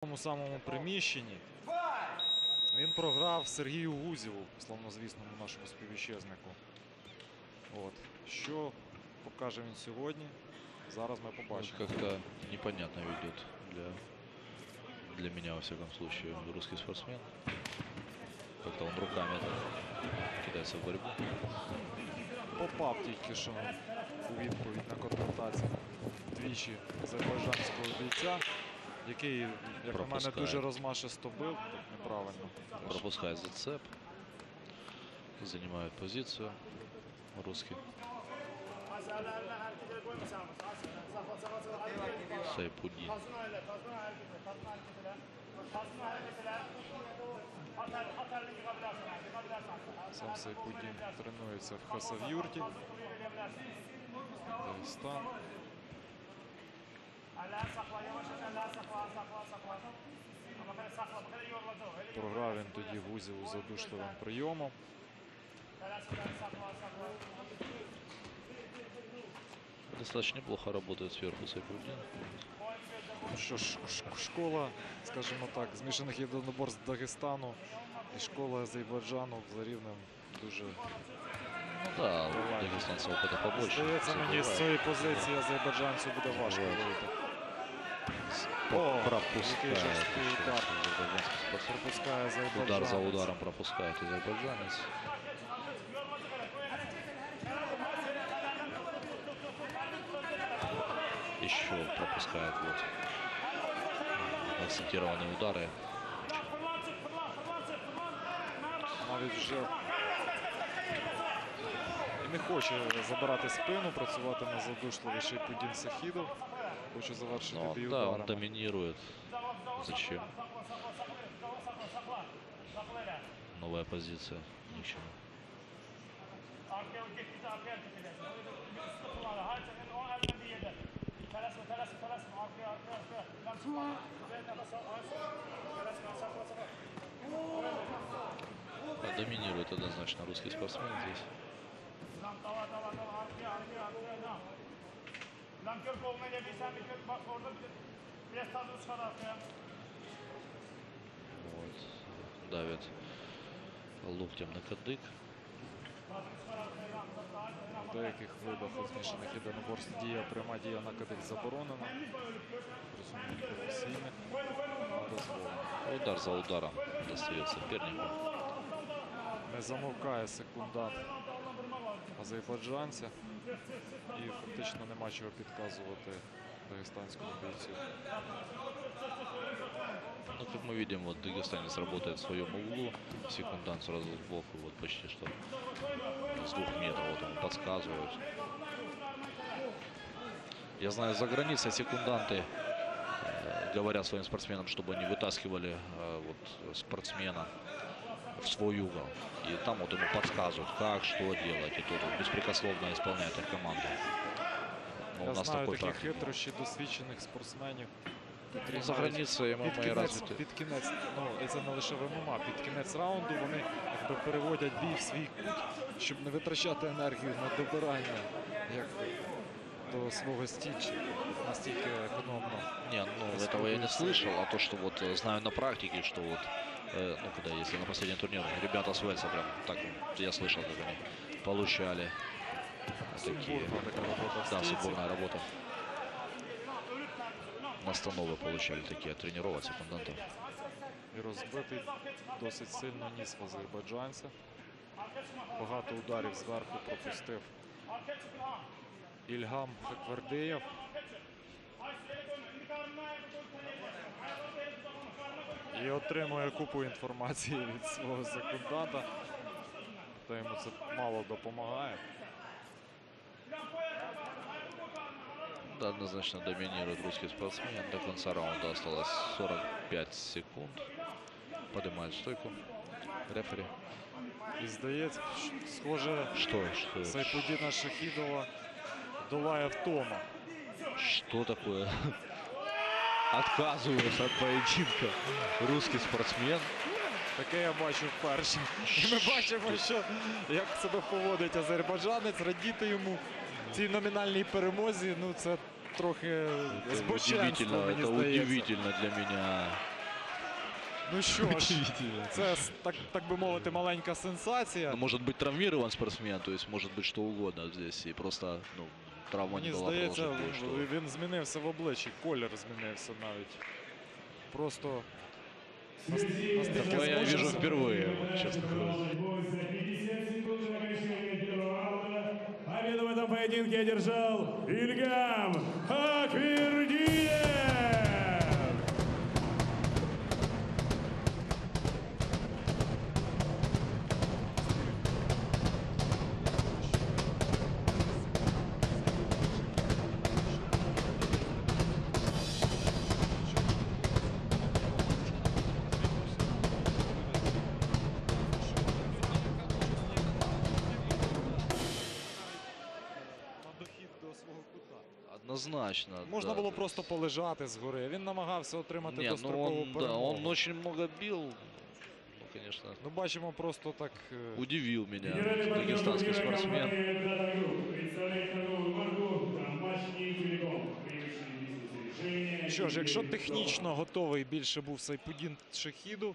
тому самому приміщенні. Він програв Сергію Гузєву, славнозвісному нашому співвітчизнику. От. Що покаже він сьогодні? Зараз ми Ну, побачимо. Как-то непонятно ведет для, для меня, во всяком случае, русский спортсмен. Как-то он руками так кидается в борьбу. Попав тільки що у відповідь на конфронтацію двічі азербайджанського бійця, який, як на мене, дуже розмашисто бив, так неправильно. теж. Пропускает зацеп. Занимает позицию русский. Сайпудин. Сам Сайпудін тренується в Хасавюрті. Дагестан. Програв він тоді Гузєву задушливим прийомом. Достаточно неплохо работает сверху Сайпудин. Ну Що ж, школа, скажімо так, змішаних єдиноборств Дагестану і школа Азербайджану за рівнем дуже Ну да, у опыта побольше. Здається, мені з цієї позиції азербайджанцю буде важко Буває. вийти. По- О, який пропускает. жорсткий еще удар. азербайджанский спортсмен. Пропускає азербайджанець. Удар за ударом пропускает азербайджанец. Еще пропускает вот акцентированные удары. Навіть вже і не хоче забирати спину, працювати на задушливий Шейпудін Сахідов. Хоче завершити Но, бій да, он доминирует. Зачем? Новая позиция. Ни к чему. Да, Доминирует однозначно русский спортсмен здесь. Lan kök olmaya bir sen bir kök bak orada bir biraz tadı çıkar arkaya. Вот. Давит локтем на кадык. В деяких видах змішаних єдиноборств дія пряма дія на кадик заборонена. Професійних. Удар за ударом достает сопернику. Не замовкає секундант азербайджанця. І фактично нема чого підказувати дагестанському бійцю. Ну, как мы видим, вот дагестанец работает в своем углу. Секундант сразу сбоку, вот почти что с двух метров вот он подсказывает. Я знаю, за границей секунданты э, говорят своим спортсменам, чтобы они вытаскивали э, вот спортсмена в свой угол. И там вот ему подсказывают, как, что делать. И тут он беспрекословно исполняет их команду. Но Я у нас знаю такой такі практики. хитрощі досвідчених спортсменів. котрі Ну, За навіть границей під ММА кінець, развиты. під кінець, ну і це не лише в ММА, під кінець раунду вони якби переводять бій в свій кут, щоб не витрачати енергію на добирання як до свого стільчика. Настільки економно. Не, ну этого я не слышал, а то, что вот э, знаю на практике, что вот, э, ну когда, если на последний турнир, ребята с Вельса прям так, вот, я слышал, как они получали такие, Сумбурна така робота в да, стійці. сумбурная работа. Настановы получали такие от тренеров, от секундантов. І розбитий досить сильно ніс в азербайджанця. Багато ударів зверху пропустив Ільгам Хаквердиєв. І отримує купу інформації від свого секунданта. Та йому це мало допомагає. Да, однозначно доминирует русский спортсмен. До конца раунда осталось 45 секунд. Поднимает стойку. Рефери. І здається, схоже, Что, что, Сайпудіна Шахідова долає втома. Что такое? Отказывается от поединка русский спортсмен. Таке я бачу вперше. І ми бачимо, що як себе поводить азербайджанець, радіти йому цій номінальній перемозі. Ну це трохи Это збоченство, удивительно, мені это здається. удивительно для меня. Ну що ж, це с- так, так би мовити, маленька сенсація. Ну, может быть травмирован спортсмен, то есть может быть что угодно здесь. И просто ну, травма не Мені дала здається, продолжить кое-что. він змінився в обличчі, колір змінився навіть. Просто нас- настільки Такое я вижу змучився. впервые, вот, честно говоря. Бой за 50 секунд до окончания первого раунда. Победу в этом поединке одержал Ильгам до свого кута. Однозначно. Можна да, було просто полежати згори. Він намагався отримати Не, ну дострокову он, да, перемогу. он очень много бил. Ну, конечно, Ну, бачимо просто так. е, удивил меня дагестанский спортсмен. Що ж, якщо технічно готовий більше був Сайпудін Шахіду,